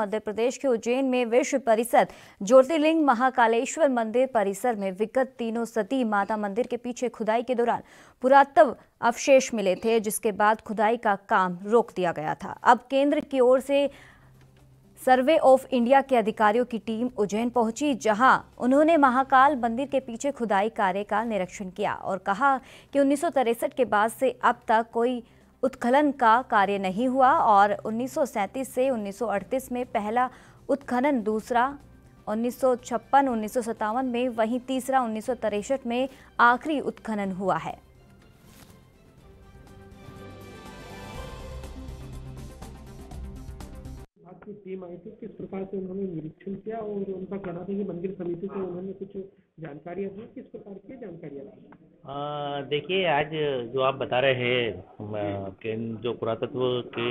मध्य प्रदेश के उज्जैन में विश्व परिषद ज्योतिर्लिंग महाकालेश्वर मंदिर परिसर में विगत तीनों सती माता मंदिर के पीछे खुदाई के दौरान पुरातत्व अवशेष मिले थे, जिसके बाद खुदाई का काम रोक दिया गया था। अब केंद्र की ओर से सर्वे ऑफ़ इंडिया के अधिकारियों की टीम उज्जैन पहुँची, जहाँ उन्होंने महाकाल मंदिर के पीछे खुदाई कार्य का निरीक्षण किया और कहा कि उन्नीस के बाद से अब तक कोई उत्खनन का कार्य नहीं हुआ और 1937 से 1938 में पहला उत्खनन, दूसरा उन्नीस सौ में, वहीं तीसरा उन्नीस में आखिरी उत्खनन हुआ है। आपकी टीम आई थी, किस प्रकार से उन्होंने निरीक्षण किया और उनका कहना था कि मंदिर समिति से उन्होंने कुछ जानकारियाँ दी? किस प्रकार की जानकारियाँ दी? देखिए, आज जो आप बता रहे हैं जो पुरातत्व के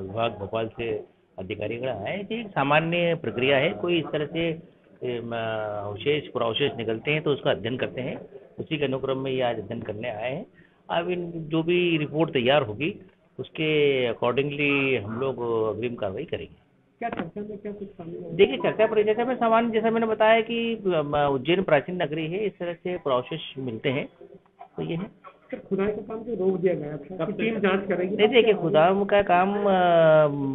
विभाग भोपाल से अधिकारीगण आए ये एक सामान्य प्रक्रिया है, कोई इस तरह से अवशेष, पुरावशेष निकलते हैं तो उसका अध्ययन करते हैं, उसी के अनुक्रम में ये आज अध्ययन करने आए हैं। अब इन, जो भी रिपोर्ट तैयार होगी उसके अकॉर्डिंगली हम लोग अग्रिम कार्रवाई करेंगे। क्या चर्चा में क्या कुछ देखिए चर्चा परिचर्चा में सामान जैसा मैंने बताया कि उज्जैन प्राचीन नगरी है इस तरह से प्रोसेस मिलते हैं तो ये है। खुदाई का काम जो रोक दिया गया था। टीम जाँच करेगी। नहीं देखिए खुदा का काम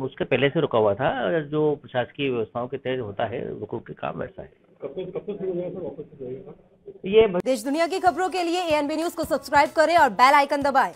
उसके पहले से रुका हुआ था जो प्रशासकीय व्यवस्थाओं के तहत होता है रुको के काम वैसा है। ये देश दुनिया की खबरों के लिए एएनबी न्यूज़ को सब्सक्राइब करें और बेल आइकन दबाएँ।